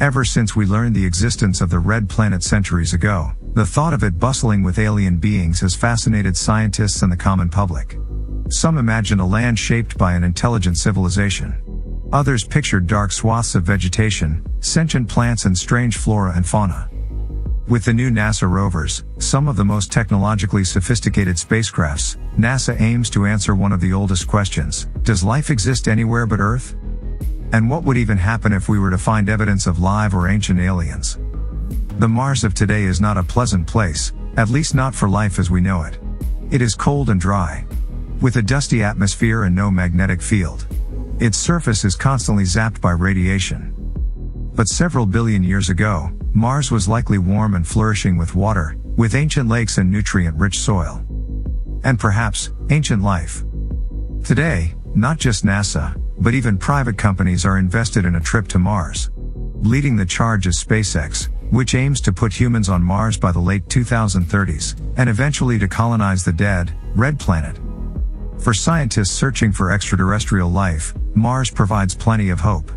Ever since we learned the existence of the red planet centuries ago, the thought of it bustling with alien beings has fascinated scientists and the common public. Some imagine a land shaped by an intelligent civilization. Others pictured dark swaths of vegetation, sentient plants and strange flora and fauna. With the new NASA rovers, some of the most technologically sophisticated spacecrafts, NASA aims to answer one of the oldest questions, does life exist anywhere but Earth? And what would even happen if we were to find evidence of live or ancient aliens? The Mars of today is not a pleasant place, at least not for life as we know it. It is cold and dry. With a dusty atmosphere and no magnetic field. Its surface is constantly zapped by radiation. But several billion years ago, Mars was likely warm and flourishing with water, with ancient lakes and nutrient-rich soil. And perhaps, ancient life. Today, not just NASA, but even private companies are invested in a trip to Mars. Leading the charge is SpaceX, which aims to put humans on Mars by the late 2030s, and eventually to colonize the dead, red planet. For scientists searching for extraterrestrial life, Mars provides plenty of hope.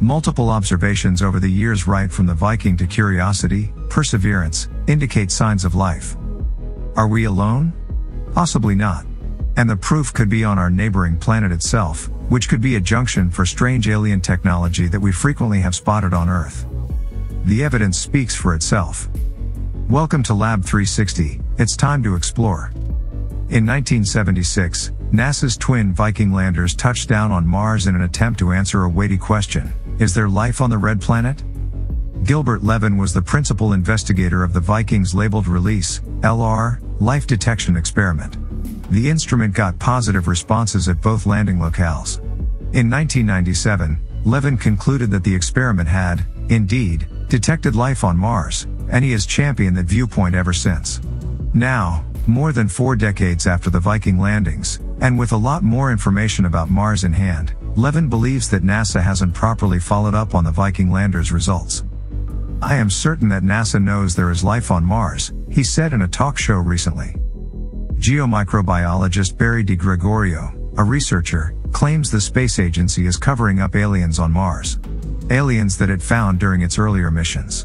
Multiple observations over the years right from the Viking to Curiosity, Perseverance, indicate signs of life. Are we alone? Possibly not. And the proof could be on our neighboring planet itself, which could be a junction for strange alien technology that we frequently have spotted on Earth. The evidence speaks for itself. Welcome to Lab 360, it's time to explore. In 1976, NASA's twin Viking landers touched down on Mars in an attempt to answer a weighty question. Is there life on the red planet? Gilbert Levin was the principal investigator of the Vikings labeled Release, LR, life detection experiment. The instrument got positive responses at both landing locales. In 1997, Levin concluded that the experiment had, indeed, detected life on Mars, and he has championed that viewpoint ever since. Now, more than four decades after the Viking landings, and with a lot more information about Mars in hand, Levin believes that NASA hasn't properly followed up on the Viking landers' results. I am certain that NASA knows there is life on Mars, he said in a talk show recently. Geomicrobiologist Barry DiGregorio, a researcher, claims the space agency is covering up aliens on Mars. Aliens that it found during its earlier missions.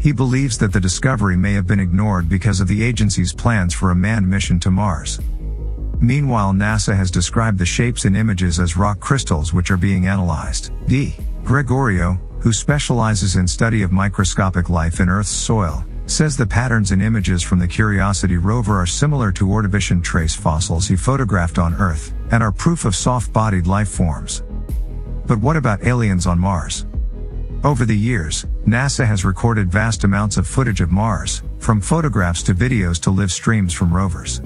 He believes that the discovery may have been ignored because of the agency's plans for a manned mission to Mars. Meanwhile, NASA has described the shapes and images as rock crystals which are being analyzed. D. Gregorio, who specializes in study of microscopic life in Earth's soil, says the patterns in images from the Curiosity rover are similar to Ordovician trace fossils he photographed on Earth, and are proof of soft-bodied life forms. But what about aliens on Mars? Over the years, NASA has recorded vast amounts of footage of Mars, from photographs to videos to live streams from rovers.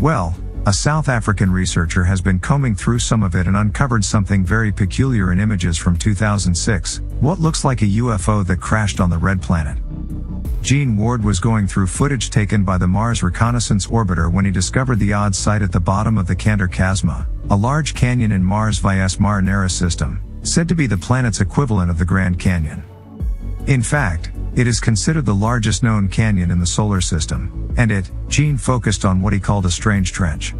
Well, a South African researcher has been combing through some of it and uncovered something very peculiar in images from 2006, what looks like a UFO that crashed on the red planet. Gene Ward was going through footage taken by the Mars Reconnaissance Orbiter when he discovered the odd site at the bottom of the Candor Chasma, a large canyon in Mars Valles Marineris system, said to be the planet's equivalent of the Grand Canyon. In fact, it is considered the largest known canyon in the solar system, and it, Gene focused on what he called a strange trench.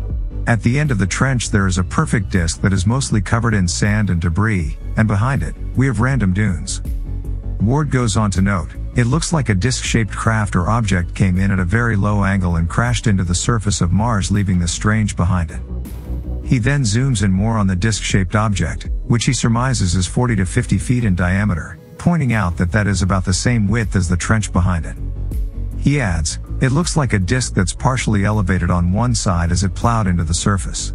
At the end of the trench there is a perfect disk that is mostly covered in sand and debris, and behind it, we have random dunes. Ward goes on to note, it looks like a disc-shaped craft or object came in at a very low angle and crashed into the surface of Mars leaving the strange behind it. He then zooms in more on the disc-shaped object, which he surmises is 40 to 50 feet in diameter, pointing out that that is about the same width as the trench behind it. He adds, it looks like a disc that's partially elevated on one side as it plowed into the surface.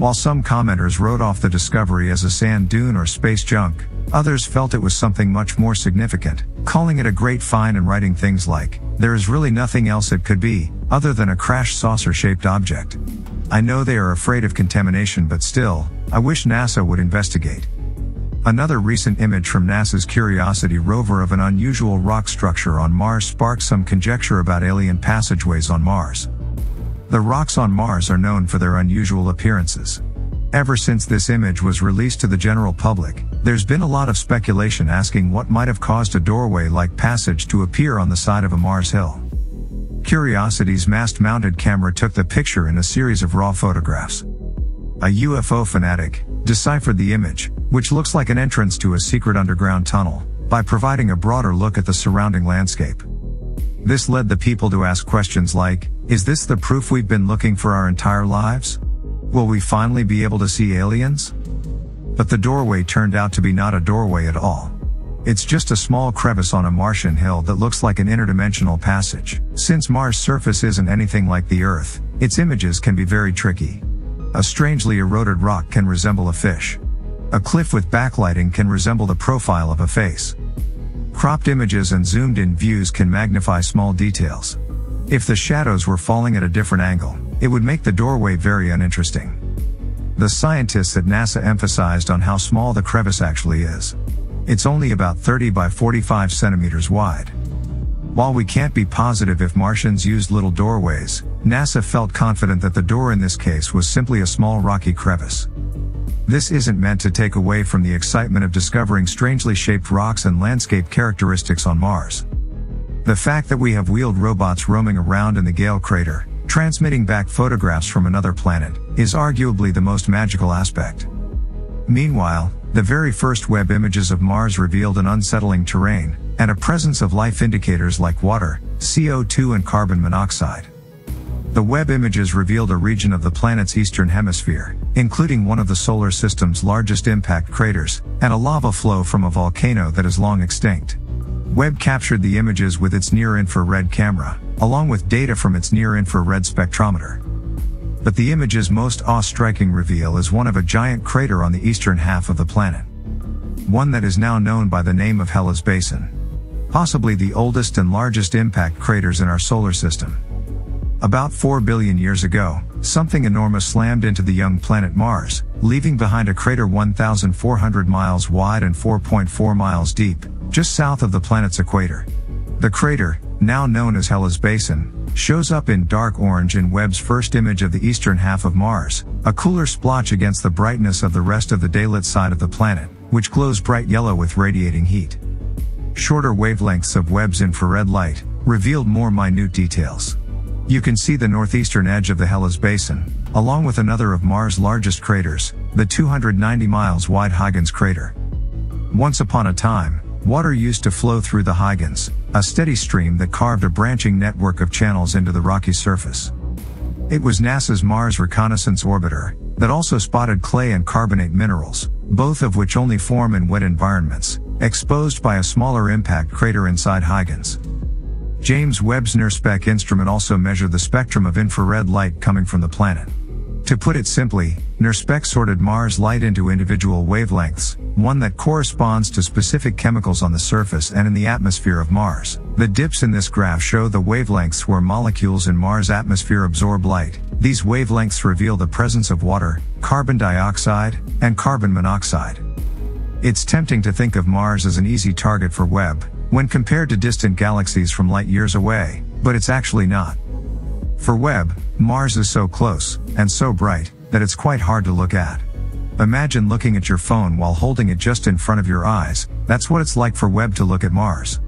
While some commenters wrote off the discovery as a sand dune or space junk, others felt it was something much more significant, calling it a great find and writing things like, there is really nothing else it could be, other than a crash saucer shaped object. I know they are afraid of contamination but still, I wish NASA would investigate. Another recent image from NASA's Curiosity rover of an unusual rock structure on Mars sparked some conjecture about alien passageways on Mars. The rocks on Mars are known for their unusual appearances. Ever since this image was released to the general public, there's been a lot of speculation asking what might have caused a doorway-like passage to appear on the side of a Mars hill. Curiosity's mast-mounted camera took the picture in a series of raw photographs. A UFO fanatic deciphered the image, which looks like an entrance to a secret underground tunnel, by providing a broader look at the surrounding landscape. This led the people to ask questions like, is this the proof we've been looking for our entire lives? Will we finally be able to see aliens? But the doorway turned out to be not a doorway at all. It's just a small crevice on a Martian hill that looks like an interdimensional passage. Since Mars' surface isn't anything like the Earth, its images can be very tricky. A strangely eroded rock can resemble a fish. A cliff with backlighting can resemble the profile of a face. Cropped images and zoomed in views can magnify small details. If the shadows were falling at a different angle, it would make the doorway very uninteresting. The scientists at NASA emphasized on how small the crevice actually is. It's only about 30 by 45 centimeters wide. While we can't be positive if Martians used little doorways, NASA felt confident that the door in this case was simply a small rocky crevice. This isn't meant to take away from the excitement of discovering strangely shaped rocks and landscape characteristics on Mars. The fact that we have wheeled robots roaming around in the Gale crater, transmitting back photographs from another planet, is arguably the most magical aspect. Meanwhile, the very first Webb images of Mars revealed an unsettling terrain, and a presence of life indicators like water, CO2 and carbon monoxide. The Webb images revealed a region of the planet's eastern hemisphere, including one of the solar system's largest impact craters, and a lava flow from a volcano that is long extinct. Webb captured the images with its near-infrared camera, along with data from its near-infrared spectrometer. But the image's most awe-striking reveal is one of a giant crater on the eastern half of the planet. One that is now known by the name of Hellas Basin. Possibly the oldest and largest impact craters in our solar system. About 4 billion years ago, something enormous slammed into the young planet Mars, leaving behind a crater 1,400 miles wide and 4.4 miles deep, just south of the planet's equator. The crater, now known as Hellas Basin, shows up in dark orange in Webb's first image of the eastern half of Mars, a cooler splotch against the brightness of the rest of the daylit side of the planet, which glows bright yellow with radiating heat. Shorter wavelengths of Webb's infrared light revealed more minute details. You can see the northeastern edge of the Hellas Basin, along with another of Mars' largest craters, the 290 miles wide Huygens crater. Once upon a time, Water used to flow through the Huygens, a steady stream that carved a branching network of channels into the rocky surface. It was NASA's Mars Reconnaissance Orbiter that also spotted clay and carbonate minerals, both of which only form in wet environments, exposed by a smaller impact crater inside Huygens. James Webb's NIRSPEC instrument also measured the spectrum of infrared light coming from the planet. To put it simply, NIRSPEC sorted Mars light into individual wavelengths, one that corresponds to specific chemicals on the surface and in the atmosphere of Mars. The dips in this graph show the wavelengths where molecules in Mars' atmosphere absorb light. These wavelengths reveal the presence of water, carbon dioxide, and carbon monoxide. It's tempting to think of Mars as an easy target for Webb, when compared to distant galaxies from light years away, but it's actually not. For Webb, Mars is so close, and so bright, that it's quite hard to look at. Imagine looking at your phone while holding it just in front of your eyes, that's what it's like for Webb to look at Mars.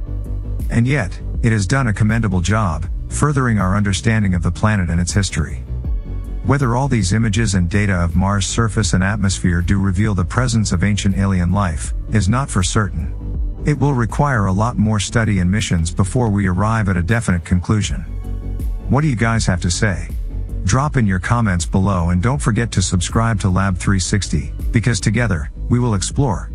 And yet, it has done a commendable job, furthering our understanding of the planet and its history. Whether all these images and data of Mars' surface and atmosphere do reveal the presence of ancient alien life, is not for certain. It will require a lot more study and missions before we arrive at a definite conclusion. What do you guys have to say? Drop in your comments below and don't forget to subscribe to Lab 360, because together, we will explore.